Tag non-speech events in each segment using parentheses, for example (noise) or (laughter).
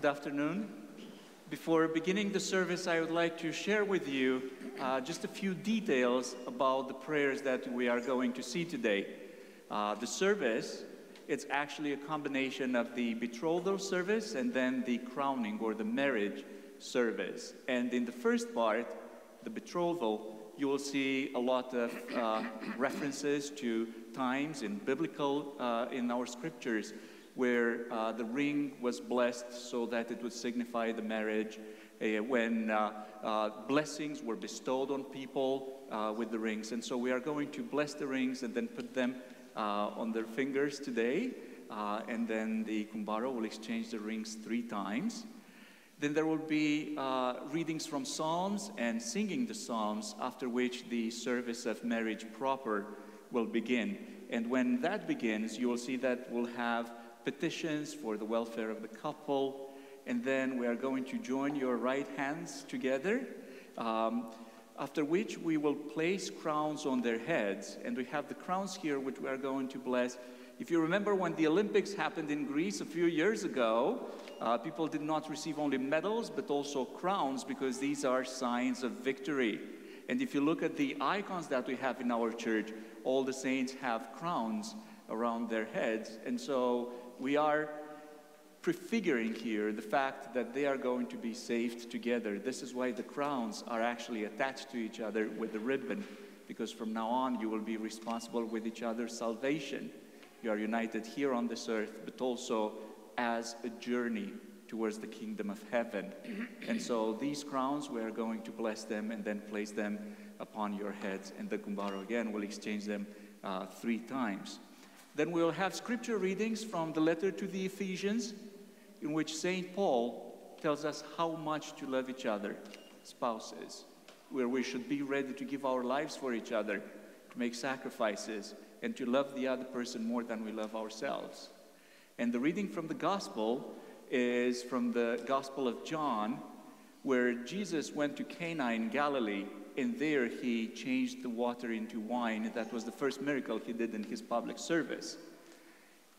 Good afternoon. Before beginning the service, I would like to share with you uh, just a few details about the prayers that we are going to see today. Uh, the service, it's actually a combination of the betrothal service and then the crowning or the marriage service. And in the first part, the betrothal, you will see a lot of uh, references to times in biblical, uh, in our scriptures, where uh, the ring was blessed so that it would signify the marriage, uh, when uh, uh, blessings were bestowed on people with the rings. And so we are going to bless the rings and then put them on their fingers today. and then the kumbaro will exchange the rings three times. Then there will be uh, readings from Psalms and singing the Psalms, after which the service of marriage proper will begin. And when that begins, you will see that we'll have petitions for the welfare of the couple. And then we are going to join your right hands together. Um, after which we will place crowns on their heads. And we have the crowns here, which we are going to bless if you remember when the Olympics happened in Greece a few years ago, uh, people did not receive only medals but also crowns because these are signs of victory. And if you look at the icons that we have in our church, all the saints have crowns around their heads. And so we are prefiguring here the fact that they are going to be saved together. This is why the crowns are actually attached to each other with the ribbon, because from now on you will be responsible with each other's salvation. You are united here on this earth, but also as a journey towards the kingdom of heaven. (clears throat) and so these crowns, we are going to bless them and then place them upon your heads. And the Kumbaro again will exchange them uh, three times. Then we'll have scripture readings from the letter to the Ephesians, in which St. Paul tells us how much to love each other, spouses, where we should be ready to give our lives for each other, to make sacrifices, and to love the other person more than we love ourselves. And the reading from the gospel is from the Gospel of John, where Jesus went to Cana in Galilee, and there he changed the water into wine. That was the first miracle he did in his public service.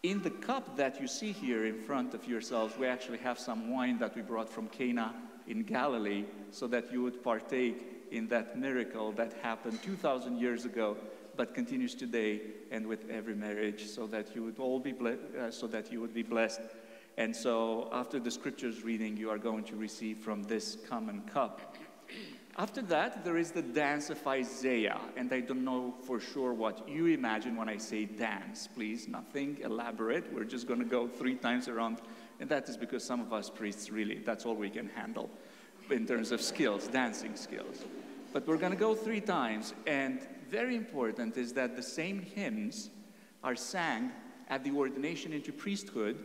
In the cup that you see here in front of yourselves, we actually have some wine that we brought from Cana in Galilee so that you would partake in that miracle that happened 2,000 years ago but continues today and with every marriage, so that you would all be ble- uh, so that you would be blessed. And so, after the scriptures reading, you are going to receive from this common cup. After that, there is the dance of Isaiah, and I don't know for sure what you imagine when I say dance. Please, nothing elaborate. We're just going to go three times around, and that is because some of us priests really that's all we can handle in terms of skills, dancing skills. But we're going to go three times, and very important is that the same hymns are sang at the ordination into priesthood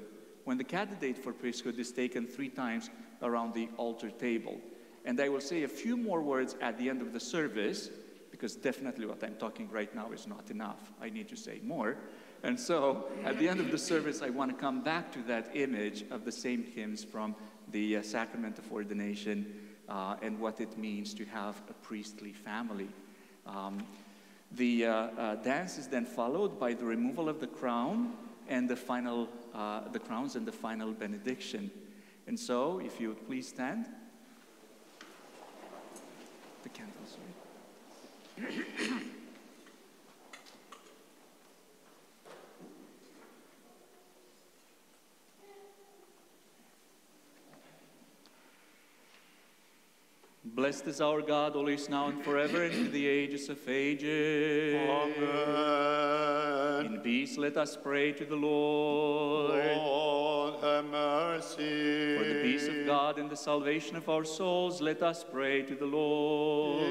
when the candidate for priesthood is taken three times around the altar table. And I will say a few more words at the end of the service because definitely what I'm talking right now is not enough. I need to say more. And so at the end of the service, I want to come back to that image of the same hymns from the uh, sacrament of ordination uh, and what it means to have a priestly family. Um, the uh, uh, dance is then followed by the removal of the crown and the final, uh, the crowns and the final benediction. And so, if you would please stand. The candles, right? Blessed is our God, always now and forever, and to the ages of ages. Amen. In peace, let us pray to the Lord. Lord, have mercy. For the peace of God and the salvation of our souls, let us pray to the Lord.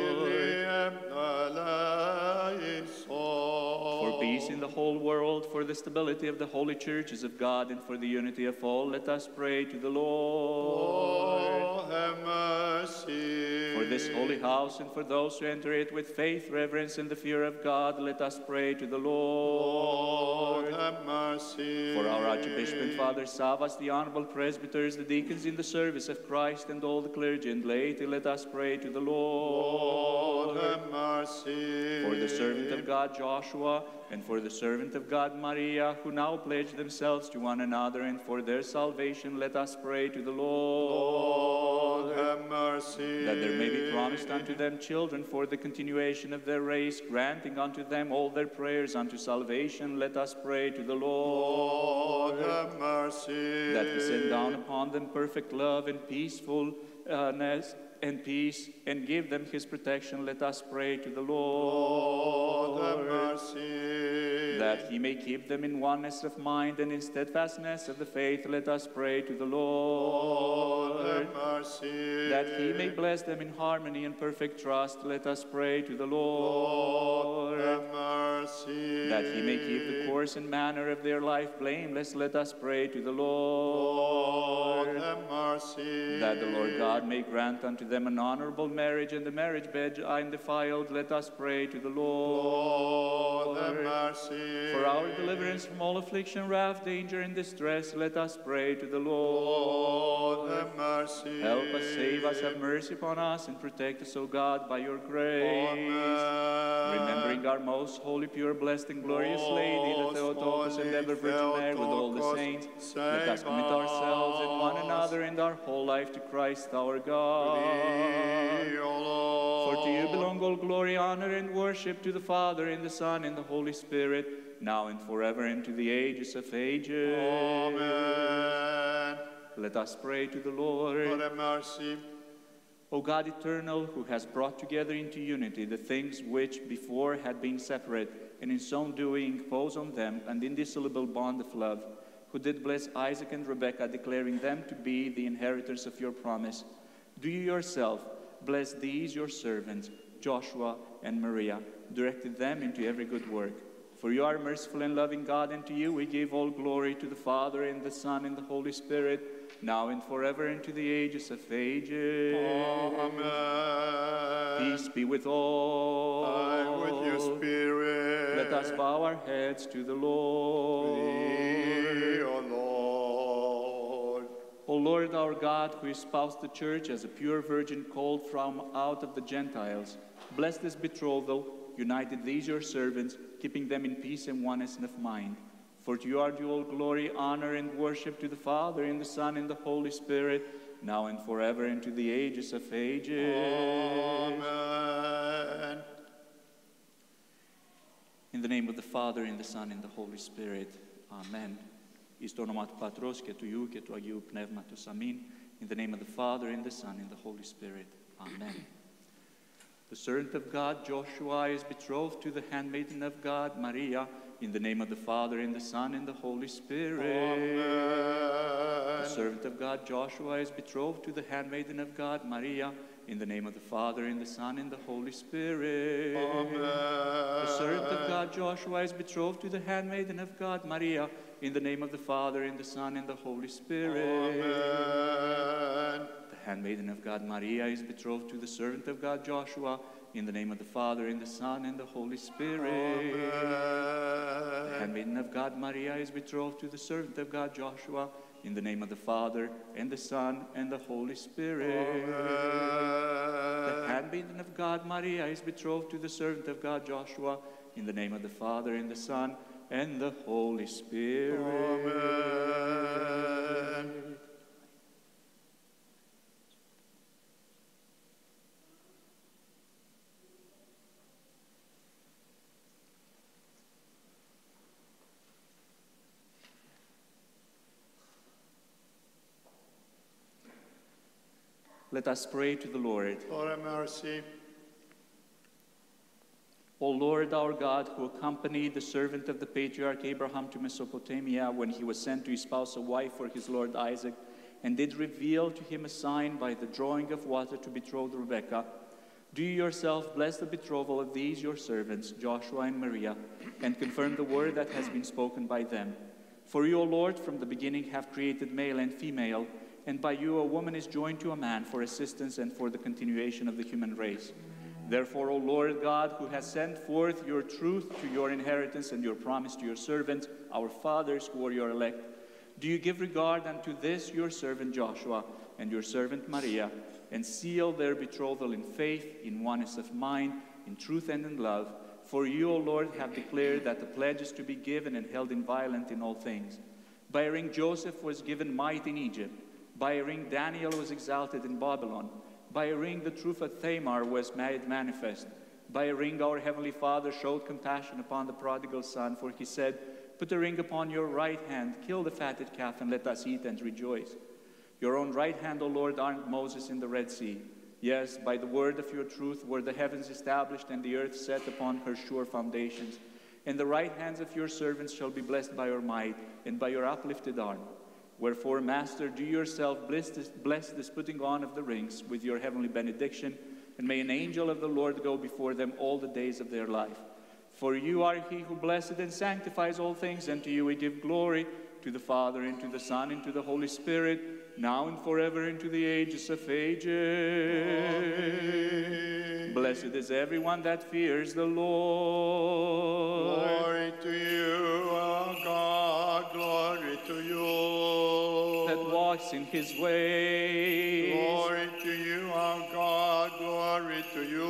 For peace in the whole world, for the stability of the holy churches of God, and for the unity of all, let us pray to the Lord. Lord, have mercy. For this holy house and for those who enter it with faith, reverence, and the fear of God, let us pray to the Lord. Lord, have mercy. For our Archbishop and Father Savas, the honorable presbyters, the deacons in the service of Christ, and all the clergy and laity, let us pray to the Lord, Lord. have mercy. For the servant of God Joshua, and for the servant of God Maria, who now pledge themselves to one another, and for their salvation, let us pray to the Lord. Lord, have mercy. That there may be promised unto them children for the continuation of their race, granting unto them all their prayers unto salvation, let us pray to the Lord. Lord, have mercy. That he send down upon them perfect love and peacefulness and peace, and give them his protection, let us pray to the Lord, Lord. mercy. That he may keep them in oneness of mind and in steadfastness of the faith, let us pray to the Lord, Lord. mercy. That he may bless them in harmony and perfect trust, let us pray to the Lord, Lord. mercy. That he may keep the course and manner of their life blameless, let us pray to the Lord. That the Lord God may grant unto them an honorable marriage and the marriage bed undefiled, let us pray to the Lord, Lord. mercy. For our deliverance from all affliction, wrath, danger, and distress, let us pray to the Lord, Lord. mercy. Help us, save us, have mercy upon us, and protect us, O God, by your grace. Amen. Remembering our most holy, pure, blessed, and glorious Lady, the Theotokos and ever Virgin Mary, with all the saints, let us commit ourselves and one another and our whole life to Christ our God. Thee, O Lord. For to you belong all glory, honor, and worship to the Father, and the Son, and the Holy Spirit, now and forever, and to the ages of ages. Amen. Let us pray to the Lord, mercy. O God eternal, who has brought together into unity the things which before had been separate, and in so doing impose on them an indissoluble bond of love, who did bless Isaac and Rebekah, declaring them to be the inheritors of your promise, do you yourself bless these your servants, Joshua and Maria, directed them into every good work. For you are merciful and loving God, and to you we give all glory to the Father, and the Son, and the Holy Spirit, now and forever, and to the ages of ages. Amen. Peace be with all. And with your spirit. Let us bow our heads to the Lord. Thee, O Lord. Lord our God, who espoused the church as a pure virgin called from out of the Gentiles, bless this betrothal, united these your servants, keeping them in peace and oneness of mind. For to you are due all glory, honor, and worship to the Father, and the Son, and the Holy Spirit, now and forever, and to the ages of ages. Amen. In the name of the Father, and the Son, and the Holy Spirit. Amen. Εις το όνομα του Πατρός και του Υιού και του Αγίου Πνεύματος. Αμήν. In the name of the Father, and the Son, and the Holy Spirit. Amen. The servant of God, Joshua, is betrothed to the handmaiden of God, Maria, in the name of the Father, and the Son, and the Holy Spirit. The Amen. servant of God, Joshua, is betrothed to the handmaiden of God, Maria, in the name of the Father, and the Son, and the Holy Spirit. Amen. The servant of God Joshua is betrothed to the handmaiden of God Maria in the name of the Father and the Son and the Holy Spirit. Amen. The handmaiden of God Maria is betrothed to the servant of God Joshua in the name of the Father and the Son and the Holy Spirit. Amen. The handmaiden of God Maria is betrothed to the servant of God Joshua in the name of the Father and the Son and the Holy Spirit. The Amen. handmaiden of God, Maria, is betrothed to the servant of God, Joshua, in the name of the Father, and the Son, and the Holy Spirit. Amen. Let us pray to the Lord. Lord, have mercy. O Lord our God, who accompanied the servant of the patriarch Abraham to Mesopotamia when he was sent to espouse a wife for his lord Isaac, and did reveal to him a sign by the drawing of water to betroth Rebekah, do you yourself bless the betrothal of these your servants, Joshua and Maria, and confirm the word that has been spoken by them. For you, O Lord, from the beginning have created male and female, and by you a woman is joined to a man for assistance and for the continuation of the human race. Therefore, O Lord God, who has sent forth your truth to your inheritance and your promise to your servants, our fathers who are your elect, do you give regard unto this your servant Joshua and your servant Maria, and seal their betrothal in faith, in oneness of mind, in truth and in love? For you, O Lord, have declared that the pledge is to be given and held inviolate in all things. By ring Joseph was given might in Egypt. By a ring Daniel was exalted in Babylon. By a ring the truth of Tamar was made manifest. By a ring our heavenly Father showed compassion upon the prodigal son, for he said, Put a ring upon your right hand, kill the fatted calf, and let us eat and rejoice. Your own right hand, O Lord, armed Moses in the Red Sea. Yes, by the word of your truth were the heavens established and the earth set upon her sure foundations. And the right hands of your servants shall be blessed by your might and by your uplifted arm. Wherefore, Master, do yourself bless this, bless this putting on of the rings with your heavenly benediction, and may an angel of the Lord go before them all the days of their life. For you are he who blessed and sanctifies all things, and to you we give glory, to the Father, and to the Son, and to the Holy Spirit, now and forever, into the ages of ages. Blessed is everyone that fears the Lord. Glory to you, in his ways. Glory to you, our God, glory to you.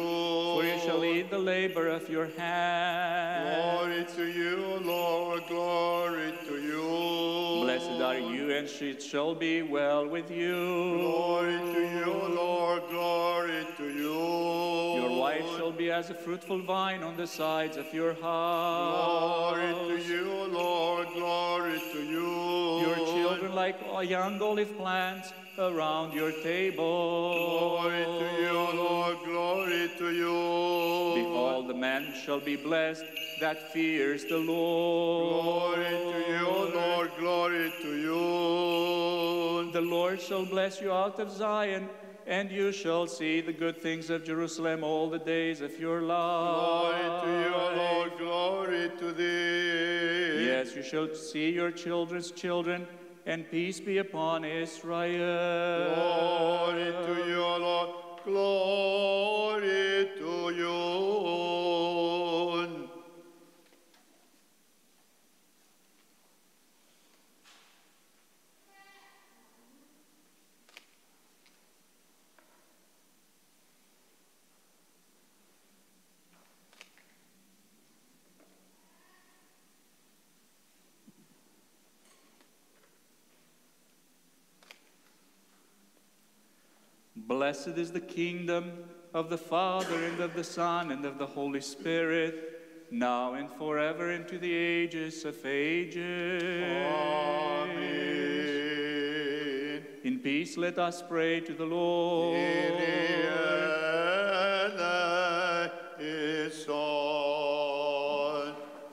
For you shall eat the labor of your hand. Glory to you, Lord, glory to you. Blessed are you, and it shall be well with you. Glory to you, Lord, glory to you. Wife shall be as a fruitful vine on the sides of your house. Glory to you, Lord, glory to you. Your children like young olive plants around your table. Glory to you, Lord, glory to you. Behold, the man shall be blessed that fears the Lord. Glory to you, Lord, glory to you. The Lord shall bless you out of Zion, and you shall see the good things of Jerusalem all the days of your life. Glory to you, Lord, glory to thee. Yes, you shall see your children's children, and peace be upon Israel. Glory to you, Lord, glory to you. Blessed is the kingdom of the Father, and of the Son, and of the Holy Spirit, now and forever, into the ages of ages. Amen. In peace, let us pray to the Lord.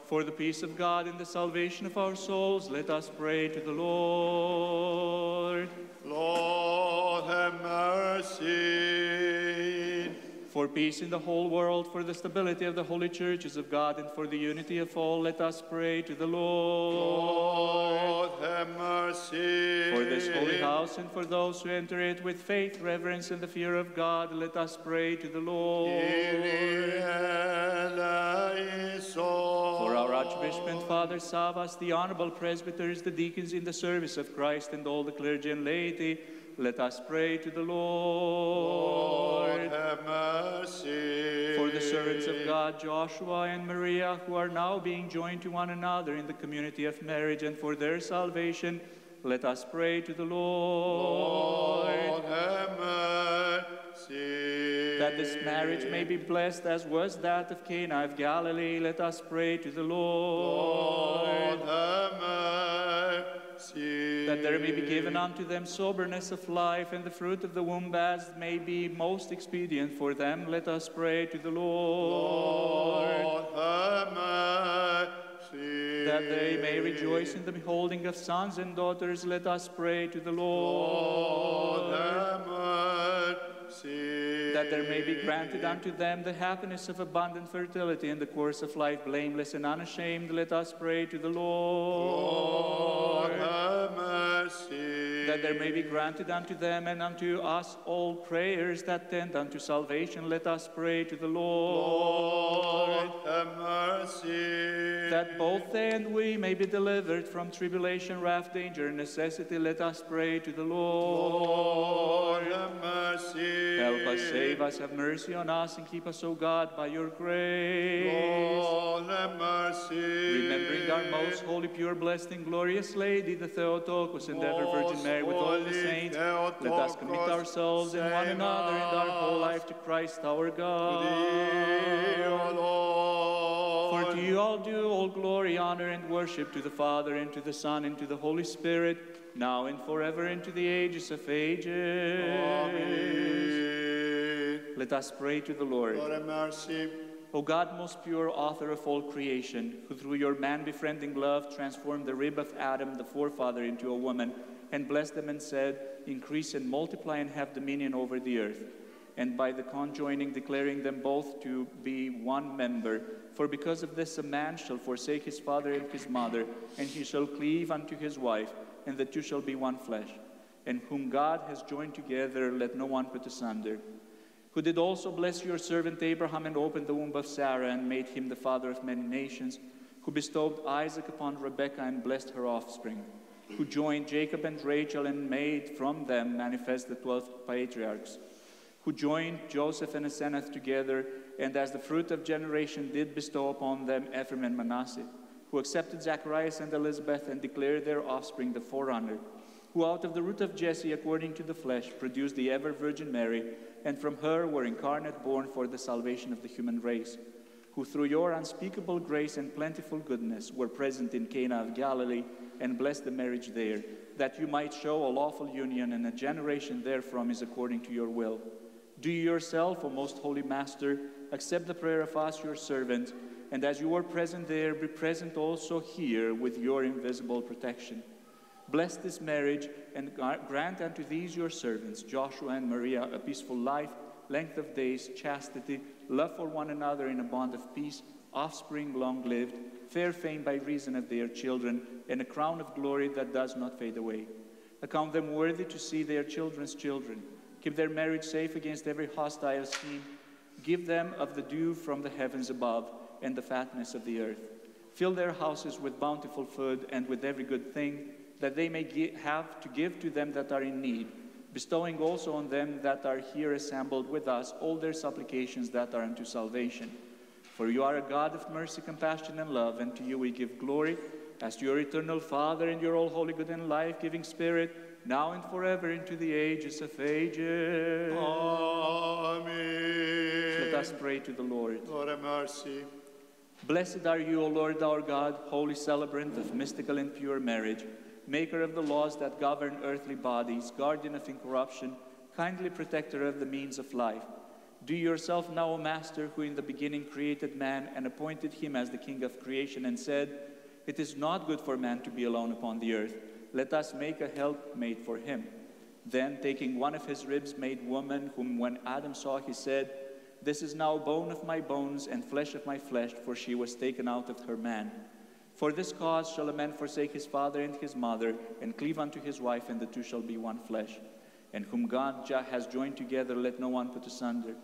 For the peace of God and the salvation of our souls, let us pray to the Lord. Lord, For peace in the whole world, for the stability of the holy churches of God, and for the unity of all, let us pray to the Lord. Lord, have mercy. For this holy house and for those who enter it with faith, reverence, and the fear of God, let us pray to the Lord. For our Archbishop and Father Savas, the honorable presbyters, the deacons in the service of Christ, and all the clergy and laity, let us pray to the Lord, Lord. have mercy. For the servants of God, Joshua and Maria, who are now being joined to one another in the community of marriage, and for their salvation, let us pray to the Lord. Lord, have mercy. That this marriage may be blessed as was that of Cana of Galilee, let us pray to the Lord, Lord. have mercy. That there may be given unto them soberness of life and the fruit of the womb as may be most expedient for them, let us pray to the Lord. Lord. That they may rejoice in the beholding of sons and daughters, let us pray to the Lord, Lord. That there may be granted unto them the happiness of abundant fertility in the course of life, blameless and unashamed, let us pray to the Lord, Lord. have mercy. That there may be granted unto them and unto us all prayers that tend unto salvation, let us pray to the Lord. Lord, have mercy. That both they and we may be delivered from tribulation, wrath, danger, and necessity, let us pray to the Lord. Lord, have mercy. Help us, save us, have mercy on us, and keep us, O God, by your grace. Lord, have mercy. Remembering our most holy, pure, blessed, and glorious Lady, the Theotokos and ever Virgin Most With all the saints, let us commit ourselves and one another and our whole life to Christ our God. thee, O Lord. For to you all due all glory, honor, and worship to the Father, and to the Son, and to the Holy Spirit, now and forever, and to the ages of ages. Amen. Let us pray to the Lord. Lord, have mercy. O God, most pure author of all creation, who through your man befriending love transformed the rib of Adam, the forefather, into a woman, and blessed them and said, Increase and multiply and have dominion over the earth. And by the conjoining, declaring them both to be one member. For because of this, a man shall forsake his father and his mother, and he shall cleave unto his wife, and the two shall be one flesh. And whom God has joined together, let no one put asunder who did also bless your servant Abraham and opened the womb of Sarah and made him the father of many nations, who bestowed Isaac upon Rebekah and blessed her offspring, who joined Jacob and Rachel and made from them manifest the twelve patriarchs, who joined Joseph and Asenath together, and as the fruit of generation did bestow upon them Ephraim and Manasseh, who accepted Zacharias and Elizabeth and declared their offspring the forerunner, who out of the root of Jesse, according to the flesh, produced the ever Virgin Mary, and from her were incarnate born for the salvation of the human race, who through your unspeakable grace and plentiful goodness were present in Cana of Galilee and bless the marriage there, that you might show a lawful union, and a generation therefrom is according to your will. Do you yourself, O most holy Master, accept the prayer of us, your servant, and as you are present there, be present also here with your invisible protection. Bless this marriage and grant unto these your servants, Joshua and Maria, a peaceful life, length of days, chastity, love for one another in a bond of peace, offspring long lived, fair fame by reason of their children, and a crown of glory that does not fade away. Account them worthy to see their children's children. Keep their marriage safe against every hostile scheme. Give them of the dew from the heavens above and the fatness of the earth. Fill their houses with bountiful food and with every good thing that they may have to give to them that are in need, bestowing also on them that are here assembled with us all their supplications that are unto salvation. For you are a God of mercy, compassion, and love, and to you we give glory, as to your eternal Father and your all holy, good, and life giving Spirit, now and forever into the ages of ages. Amen. Let us pray to the Lord. Lord, have mercy. Blessed are you, O Lord our God, holy celebrant of mystical and pure marriage, maker of the laws that govern earthly bodies, guardian of incorruption, kindly protector of the means of life. Do yourself now, O Master, who in the beginning created man and appointed him as the king of creation, and said, It is not good for man to be alone upon the earth. Let us make a helpmate for him. Then, taking one of his ribs, made woman, whom when Adam saw, he said, This is now bone of my bones and flesh of my flesh, for she was taken out of her man. For this cause shall a man forsake his father and his mother, and cleave unto his wife, and the two shall be one flesh. And whom God has joined together, let no one put asunder.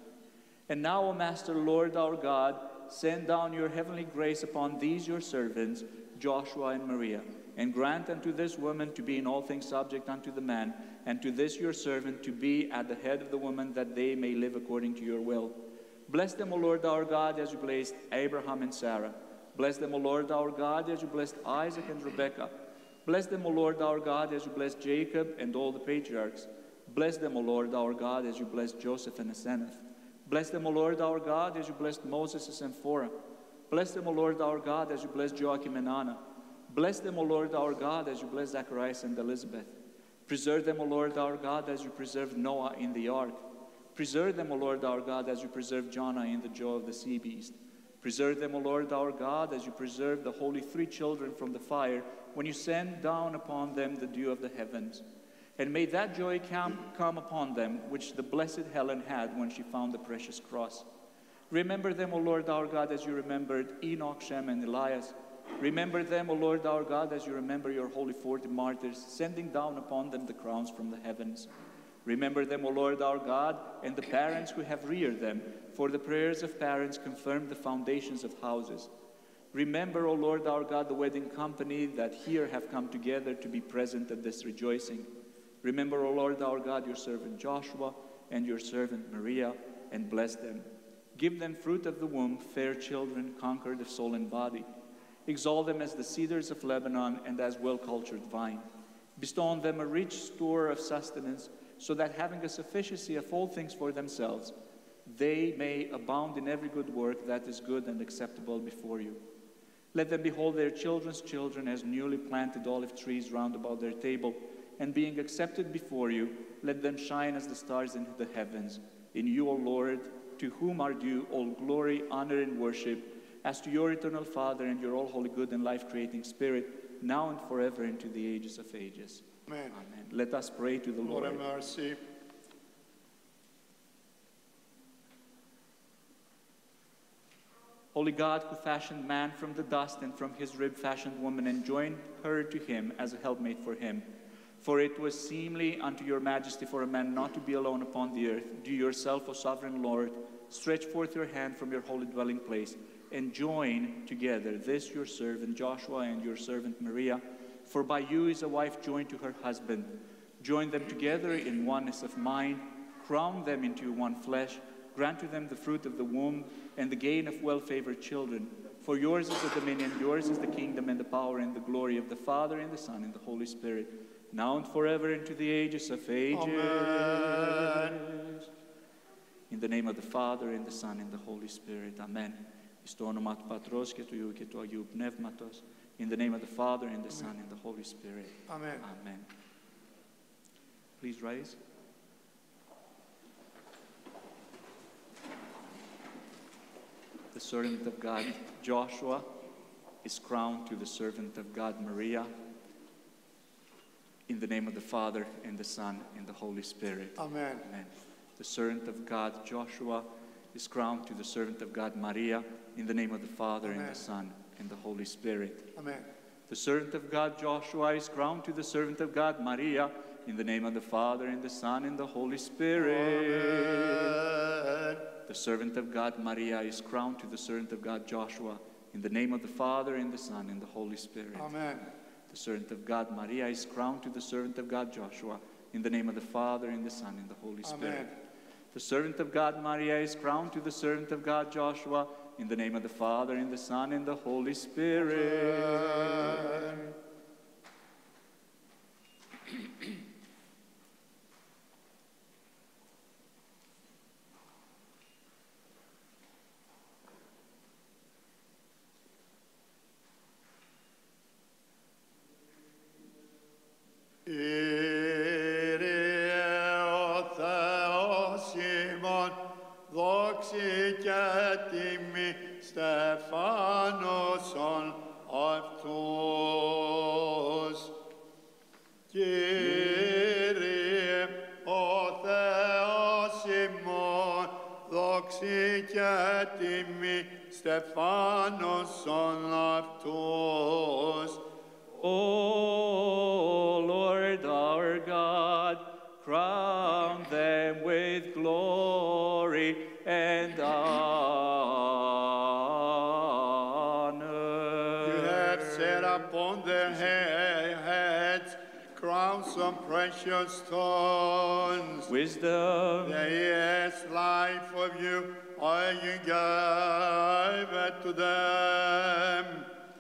And now, O Master, Lord our God, send down your heavenly grace upon these your servants, Joshua and Maria, and grant unto this woman to be in all things subject unto the man, and to this your servant to be at the head of the woman, that they may live according to your will. Bless them, O Lord our God, as you blessed Abraham and Sarah. Bless them, O Lord our God, as you blessed Isaac and Rebekah. Bless them, O Lord our God, as you blessed Jacob and all the patriarchs. Bless them, O Lord our God, as you blessed Joseph and Asenath. Bless them, O Lord our God, as you blessed Moses and Zipporah. Bless them, O Lord our God, as you blessed Joachim and Anna. Bless them, O Lord our God, as you blessed Zacharias and Elizabeth. Preserve them, O Lord our God, as you preserved Noah in the ark. Preserve them, O Lord our God, as you preserved Jonah in the jaw of the sea beast. Preserve them, O Lord our God, as you preserved the holy three children from the fire, when you send down upon them the dew of the heavens. And may that joy come, come upon them, which the blessed Helen had when she found the precious cross. Remember them, O Lord our God, as you remembered Enoch, Shem, and Elias, Remember them, O Lord our God, as you remember your holy forty martyrs, sending down upon them the crowns from the heavens. Remember them, O Lord our God, and the parents who have reared them, for the prayers of parents confirm the foundations of houses. Remember, O Lord our God, the wedding company that here have come together to be present at this rejoicing. Remember, O Lord our God, your servant Joshua and your servant Maria, and bless them. Give them fruit of the womb, fair children, conquered of soul and body. Exalt them as the cedars of Lebanon and as well cultured vine. Bestow on them a rich store of sustenance, so that having a sufficiency of all things for themselves, they may abound in every good work that is good and acceptable before you. Let them behold their children's children as newly planted olive trees round about their table, and being accepted before you, let them shine as the stars in the heavens. In you, O Lord, to whom are due all glory, honor, and worship, as to your eternal Father and your all holy, good, and life creating Spirit, now and forever into the ages of ages. Amen. Amen. Let us pray to the Lord, Lord. have mercy. Holy God, who fashioned man from the dust and from his rib fashioned woman and joined her to him as a helpmate for him. For it was seemly unto your majesty for a man not to be alone upon the earth. Do yourself, O sovereign Lord, stretch forth your hand from your holy dwelling place and join together this your servant Joshua and your servant Maria. For by you is a wife joined to her husband. Join them together in oneness of mind, crown them into one flesh, grant to them the fruit of the womb and the gain of well favored children. For yours is the dominion, yours is the kingdom and the power and the glory of the Father and the Son and the Holy Spirit, now and forever into the ages of ages. Amen. In the name of the Father and the Son and the Holy Spirit. Amen. Εις το όνομα του Πατρός και του Υιού και του Αγίου Πνεύματος. In the name of the Father and the Son and the Holy Spirit. Amen. Amen. Please rise. The servant of God Joshua is crowned to the servant of God Maria. In the name of the Father and the Son and the Holy Spirit. Amen. Amen. The servant of God Joshua is crowned to the servant of God Maria. In the name of the Father and the Son and the Holy Spirit. Amen. The servant of God Joshua is crowned to the servant of God Maria in the name of the Father and the Son and the Holy Spirit. Amen. The servant of God Maria is crowned to the servant of God Joshua in the name of the Father and the Son and the Holy Spirit. Amen. The servant of God Maria is crowned to the servant of God Joshua in the name of the Father and the Son and the Holy Spirit. Amen. The servant of God Maria is crowned to the servant of God Joshua in the name of the Father and the Son and the Holy Spirit. (clears throat) Κύριε ο Θεός ημών, δόξη και τιμή στεφάνωσον αυτούς. Κύριε ο Θεός ημών, δόξη και τιμή στεφάνωσον αυτούς. O them with glory and honor. You have set upon their heads crowns of precious stones. Wisdom, The yes life of you, I you gave it to them.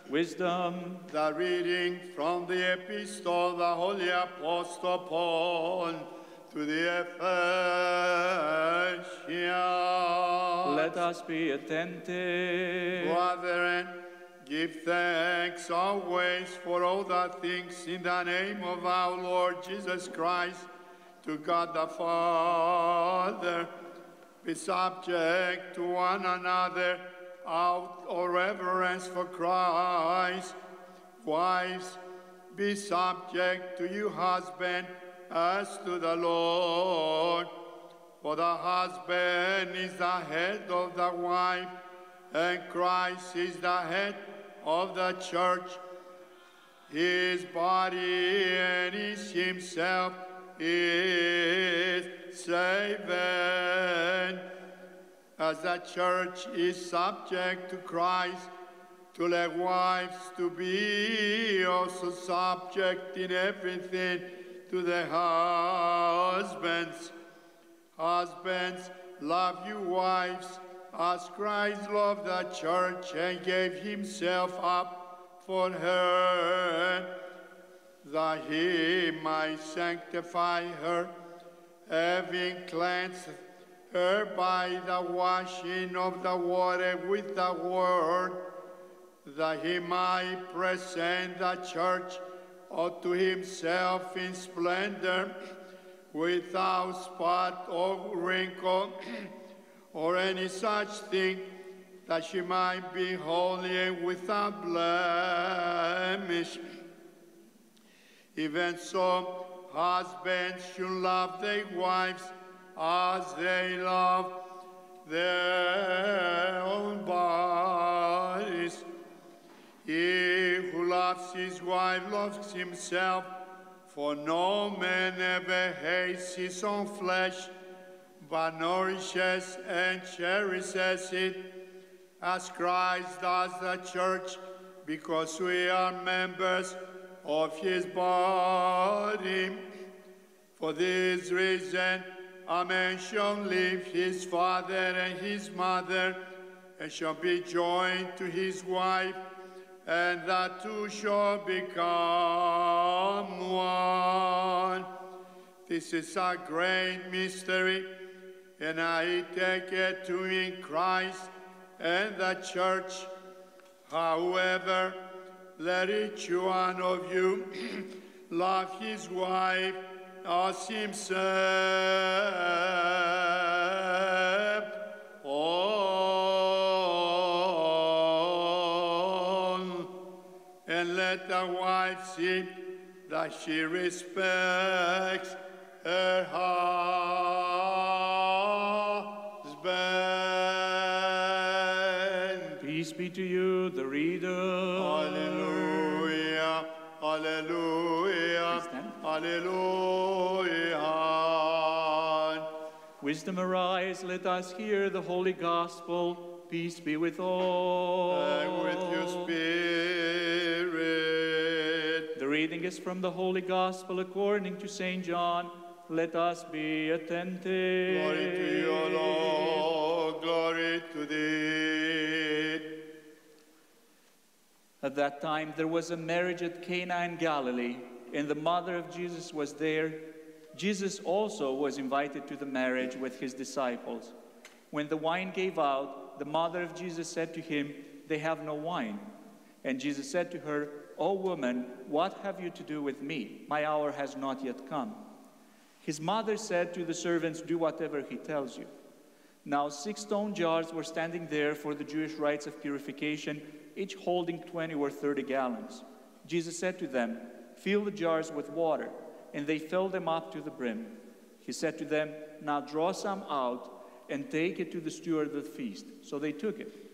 wisdom, The reading from the epistle, the holy apostle Paul to the Ephesians. let us be attentive. Brethren, give thanks always for all the things in the name of our Lord Jesus Christ, to God the Father. Be subject to one another out of reverence for Christ. Wives, be subject to your husband, as to the Lord. For the husband is the head of the wife, and Christ is the head of the church, his body and his himself is saving. As the church is subject to Christ, to let wives to be also subject in everything to their husbands. Husbands, love your wives as Christ loved the church and gave himself up for her, that he might sanctify her, having cleansed her by the washing of the water with the word, that he might present the church unto himself in splendor, without spot or wrinkle, (clears throat) or any such thing, that she might be holy and without blemish. Even so, husbands should love their wives as they love their own bodies. He who loves his wife loves himself, for no man ever hates his own flesh, but nourishes and cherishes it, as Christ does the church, because we are members of his body. For this reason, a man shall leave his father and his mother, and shall be joined to his wife, and that two shall become one. This is a great mystery, and I take it to in Christ and the church. However, let each one of you (clears throat) love his wife as himself. See that she respects her husband. Peace be to you, the reader. Hallelujah, hallelujah, Please stand. hallelujah. Wisdom arise, let us hear the holy gospel. Peace be with all. And with your spirit. The reading is from the Holy Gospel according to St. John. Let us be attentive. Glory to you, O Lord, glory to thee. At that time, there was a marriage at Cana in Galilee, and the mother of Jesus was there. Jesus also was invited to the marriage with his disciples. When the wine gave out, the mother of Jesus said to him, They have no wine. And Jesus said to her, O woman, what have you to do with me? My hour has not yet come. His mother said to the servants, Do whatever he tells you. Now, six stone jars were standing there for the Jewish rites of purification, each holding 20 or 30 gallons. Jesus said to them, Fill the jars with water. And they filled them up to the brim. He said to them, Now draw some out and take it to the steward of the feast. So they took it.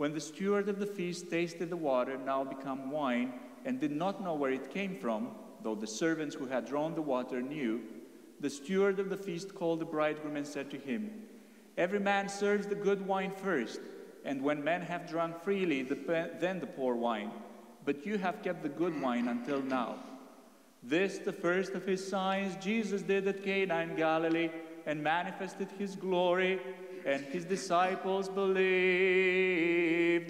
When the steward of the feast tasted the water, now become wine, and did not know where it came from, though the servants who had drawn the water knew, the steward of the feast called the bridegroom and said to him, Every man serves the good wine first, and when men have drunk freely, the, then the poor wine. But you have kept the good wine until now. This, the first of his signs, Jesus did at Cana in Galilee and manifested his glory, and his disciples believed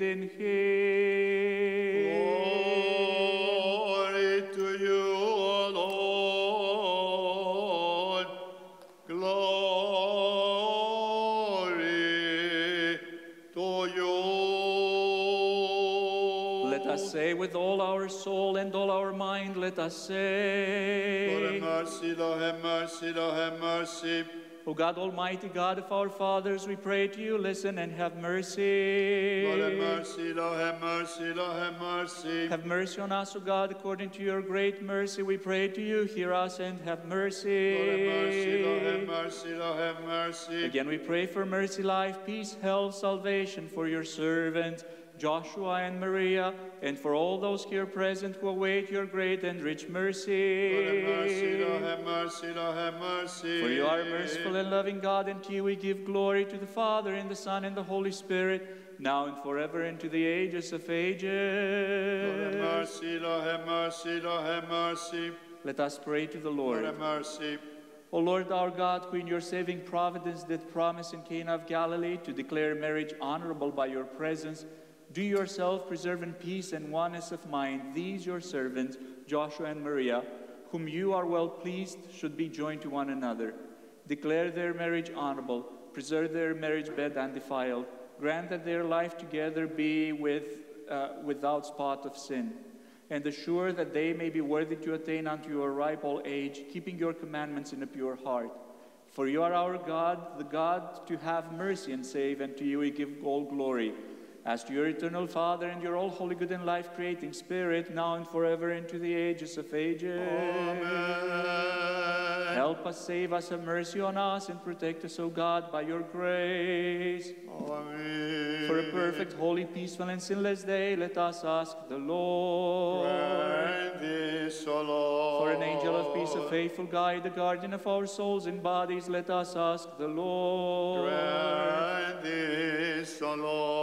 in him. Glory to you, O Lord. Glory to you. Let us say with all our soul and all our mind, let us Lord have mercy, Lord have mercy, Lord have mercy. O God, Almighty God of our fathers, we pray to you, listen and have mercy. Lord have mercy, Lord have mercy, Lord have mercy. Have mercy on us, O God, according to your great mercy. We pray to you, hear us and have mercy. Lord have mercy, Lord have mercy, Lord have mercy. Again, we pray for mercy, life, peace, health, salvation for your servant, Joshua and Maria, and for all those here present who await your great and rich mercy. Lord have mercy, Lord have mercy, Lord have mercy. For you are a merciful and loving God, and to you we give glory to the Father, and the Son, and the Holy Spirit, now and forever, and to the ages of ages. Lord have mercy, Lord have mercy, Lord have mercy. Let us pray to the Lord Lord. have mercy. O Lord our God, who in your saving providence did promise in Cana of Galilee to declare marriage honorable by your presence, do yourself preserve in peace and oneness of mind these your servants, Joshua and Maria, whom you are well pleased should be joined to one another. Declare their marriage honorable, preserve their marriage bed undefiled, grant that their life together be with, uh, without spot of sin and assure that they may be worthy to attain unto your ripe old age, keeping your commandments in a pure heart. For you are our God, the God to have mercy and save, and to you we give all glory. As to your eternal Father and your all holy, good, and life creating Spirit, now and forever, into the ages of ages. Amen. Help us, save us, have mercy on us, and protect us, O God, by your grace. Amen. For a perfect, holy, peaceful, and sinless day, let us ask the Lord. Grant this, O Lord. For an angel of peace, a faithful guide, the guardian of our souls and bodies, let us ask the Lord. Grant this, O Lord.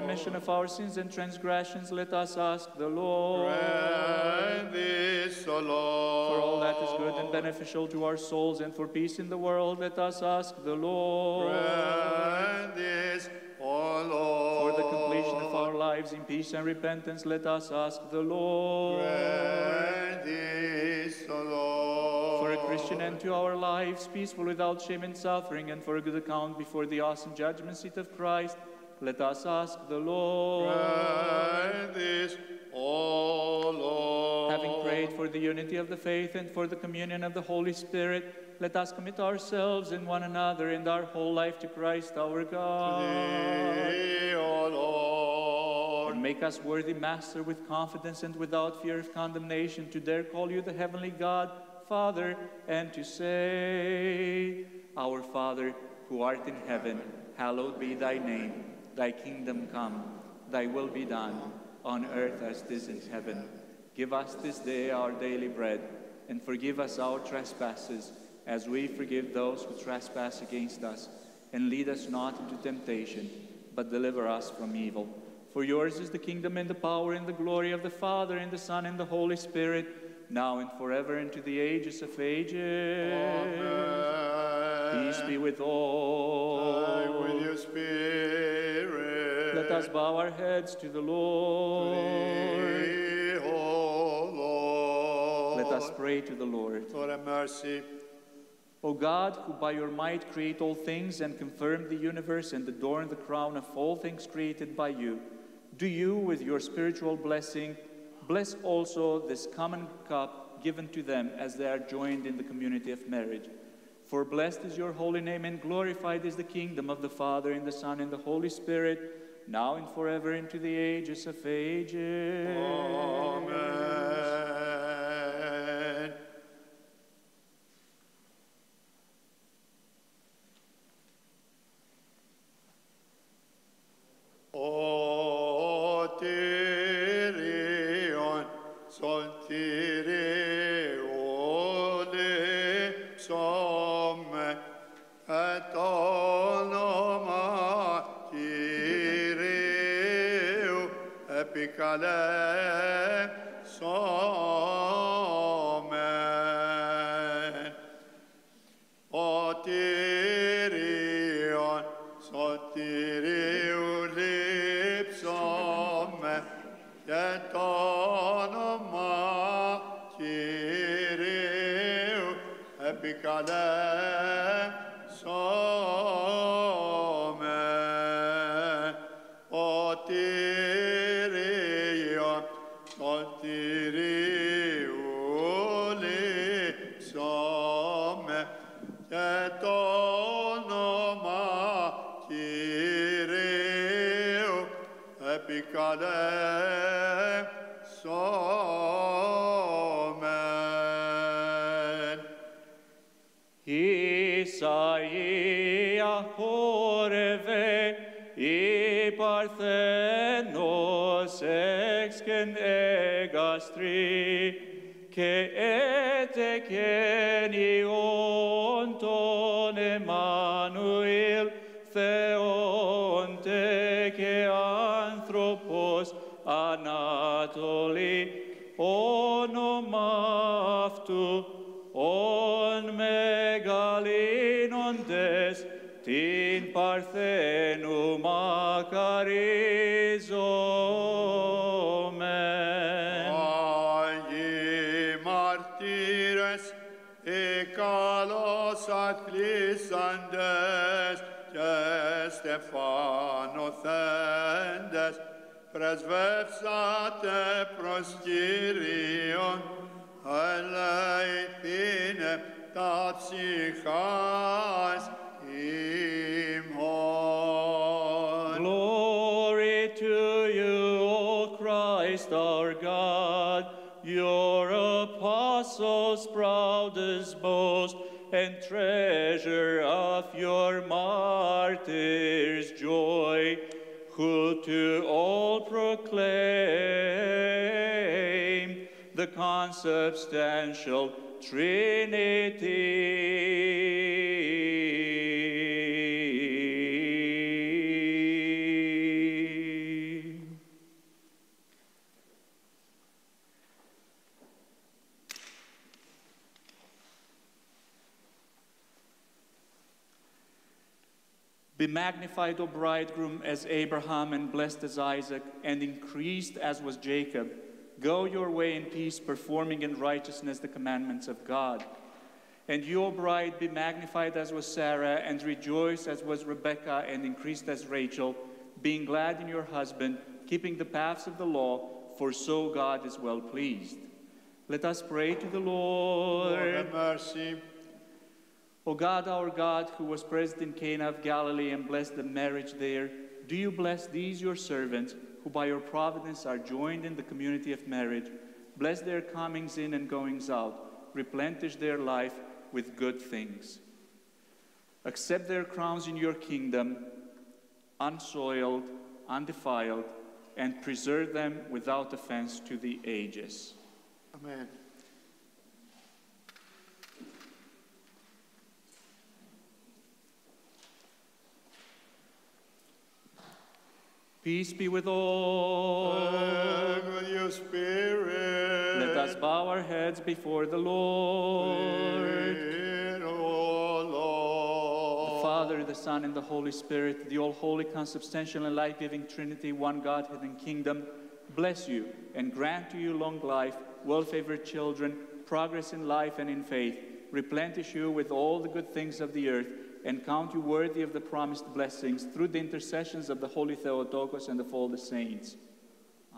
Remission of our sins and transgressions, let us ask the Lord. Grant this, O Lord. For all that is good and beneficial to our souls and for peace in the world, let us ask the Lord. Grant this, O Lord. For the completion of our lives in peace and repentance, let us ask the Lord. Grant this, O Lord. For a Christian end to our lives, peaceful without shame and suffering, and for a good account before the awesome judgment seat of Christ, let us ask the Lord. Grant this, O Lord. Having prayed for the unity of the faith and for the communion of the Holy Spirit, let us commit ourselves and one another and our whole life to Christ our God. Thee, O Lord. And make us worthy, Master, with confidence and without fear of condemnation, to dare call you the heavenly God, Father, and to say, Our Father, who art in heaven, hallowed be thy name. Thy kingdom come, thy will be done, on earth as it is in heaven. Give us this day our daily bread, and forgive us our trespasses, as we forgive those who trespass against us. And lead us not into temptation, but deliver us from evil. For yours is the kingdom and the power and the glory of the Father and the Son and the Holy Spirit, now and forever and to the ages of ages. Amen. Peace be with all. With your spirit. Let us bow our heads to the Lord. Thee, Lord. Let us pray to the Lord. Lord have mercy. O God, who by your might create all things and confirm the universe and adorn the crown of all things created by you, do you, with your spiritual blessing, bless also this common cup given to them as they are joined in the community of marriage. For blessed is your holy name, and glorified is the kingdom of the Father, and the Son, and the Holy Spirit, now and forever, into the ages of ages. Amen. και Στεφάνο θέντες, πρεσβεύσατε προς Κύριον, ελεηθήνε τα ψυχάς ημών. Glory to you, O Christ our God. Your apostles, proudest boast and treasure of your martyrs' joy, who to all proclaim the consubstantial Trinity. Be magnified, O bridegroom, as Abraham, and blessed as Isaac, and increased as was Jacob. Go your way in peace, performing in righteousness the commandments of God. And you, O bride, be magnified as was Sarah, and rejoice as was Rebekah, and increased as Rachel, being glad in your husband, keeping the paths of the law, for so God is well pleased. Let us pray to the Lord, Lord. have mercy. O God, our God, who was present in Cana of Galilee and blessed the marriage there, do you bless these your servants, who by your providence are joined in the community of marriage? Bless their comings in and goings out. Replenish their life with good things. Accept their crowns in your kingdom, unsoiled, undefiled, and preserve them without offense to the ages. Amen. Peace be with all. And with your spirit. Let us bow our heads before the Lord. Oh Lead, O The Lord. Father, the Son, and the Holy Spirit, the all holy, consubstantial, and life giving Trinity, one Godhead and kingdom, bless you and grant to you long life, well favored children, progress in life and in faith, replenish you with all the good things of the earth, and count you worthy of the promised blessings through the intercessions of the holy Theotokos and of all the saints.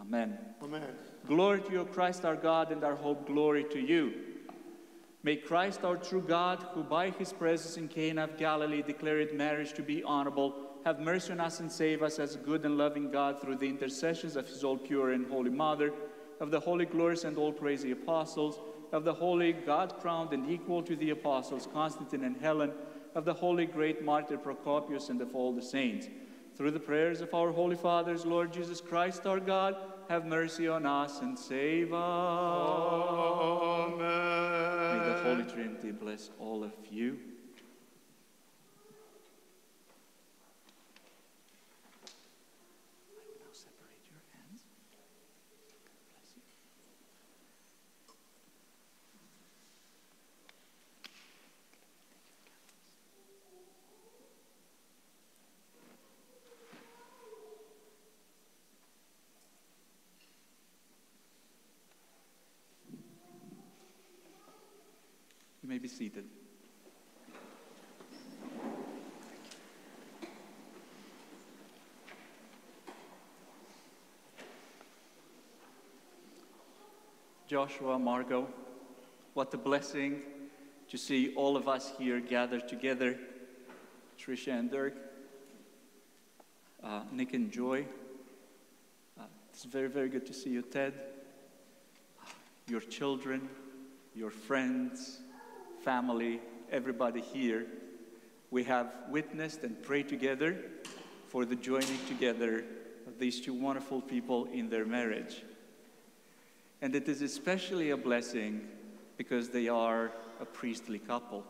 Amen. Amen. Glory to you, Christ our God, and our hope, glory to you. May Christ, our true God, who by his presence in Cana of Galilee declared marriage to be honorable, have mercy on us and save us as a good and loving God through the intercessions of his all pure and holy Mother, of the holy, glorious, and all praising apostles, of the holy, God crowned and equal to the apostles, Constantine and Helen, of the holy, great martyr Procopius, and of all the saints. Through the prayers of our holy fathers, Lord Jesus Christ, our God, have mercy on us and save us. Amen. May the Holy Trinity bless all of you. I will now separate your hands. Bless you. You may be seated. Joshua, Margo, what a blessing to see all of us here gathered together. Tricia and Dirk, uh, Nick and Joy. Uh, it's very, very good to see you, Ted. Your children, your friends, family, everybody here. We have witnessed and prayed together for the joining together of these two wonderful people in their marriage. And it is especially a blessing because they are a priestly couple.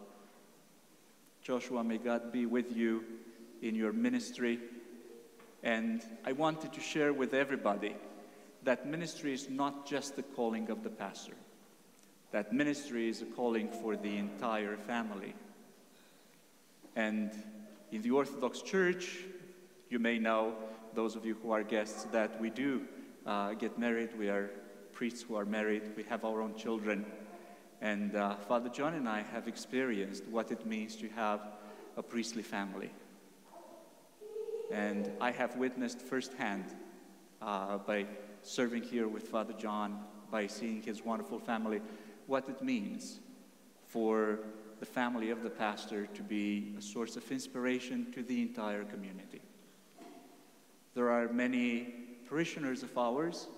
Joshua, may God be with you in your ministry. And I wanted to share with everybody that ministry is not just the calling of the pastor, that ministry is a calling for the entire family. And in the Orthodox Church, you may know, those of you who are guests, that we do uh, get married. We are priests who are married. We have our own children. And uh, Father John and I have experienced what it means to have a priestly family. And I have witnessed firsthand uh, by serving here with Father John, by seeing his wonderful family, what it means for the family of the pastor to be a source of inspiration to the entire community. There are many parishioners of ours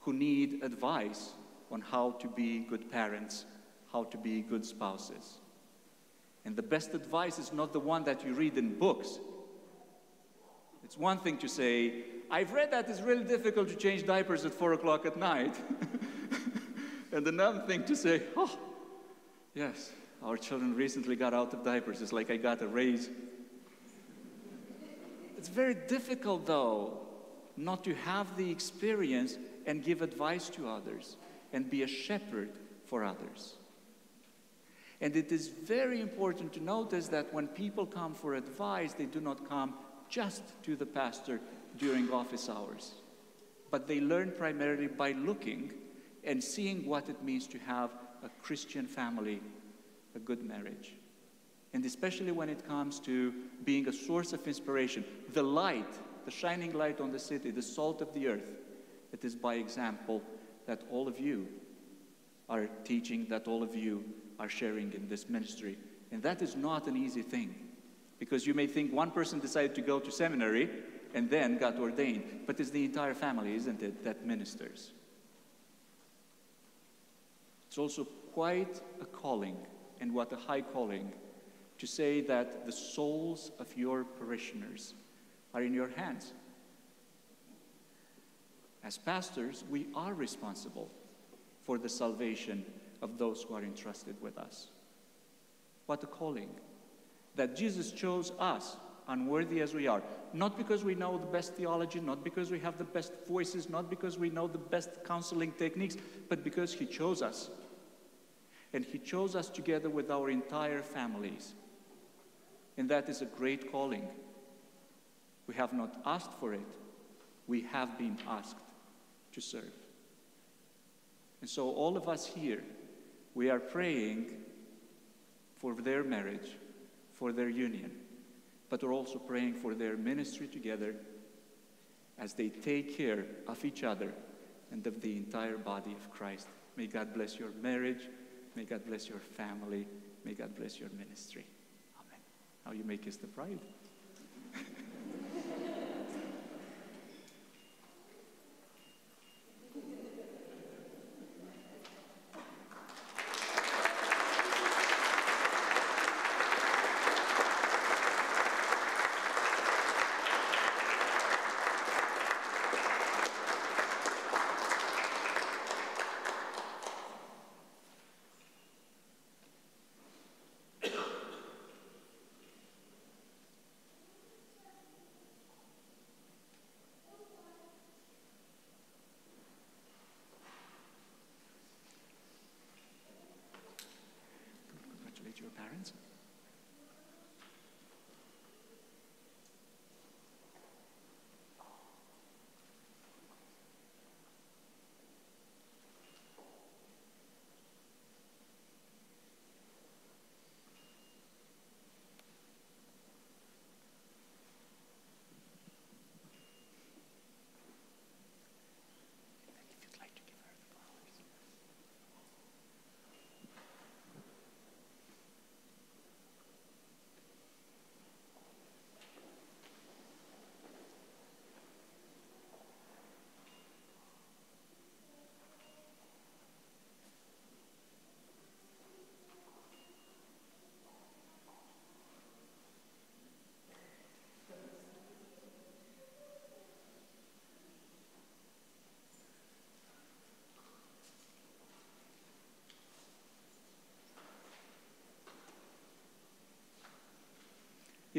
who need advice on how to be good parents, how to be good spouses. And the best advice is not the one that you read in books. It's one thing to say, I've read that it's really difficult to change diapers at four o'clock at night. (laughs) and another thing to say, oh, yes, our children recently got out of diapers. It's like I got a raise. It's very difficult, though, not to have the experience and give advice to others and be a shepherd for others. And it is very important to notice that when people come for advice, they do not come just to the pastor during office hours, but they learn primarily by looking and seeing what it means to have a Christian family, a good marriage. And especially when it comes to being a source of inspiration, the light, the shining light on the city, the salt of the earth, it is by example that all of you are teaching, that all of you are sharing in this ministry. And that is not an easy thing. Because you may think one person decided to go to seminary and then got ordained, but it's the entire family, isn't it, that ministers. It's also quite a calling, and what a high calling, to say that the souls of your parishioners are in your hands. As pastors, we are responsible for the salvation of those who are entrusted with us. What a calling! That Jesus chose us, unworthy as we are, not because we know the best theology, not because we have the best voices, not because we know the best counseling techniques, but because He chose us. And He chose us together with our entire families. And that is a great calling. We have not asked for it, we have been asked to serve. And so, all of us here, we are praying for their marriage, for their union, but we're also praying for their ministry together as they take care of each other and of the entire body of Christ. May God bless your marriage. May God bless your family. May God bless your ministry. Amen. Now you may kiss the bride. (laughs)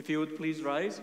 If you would please rise.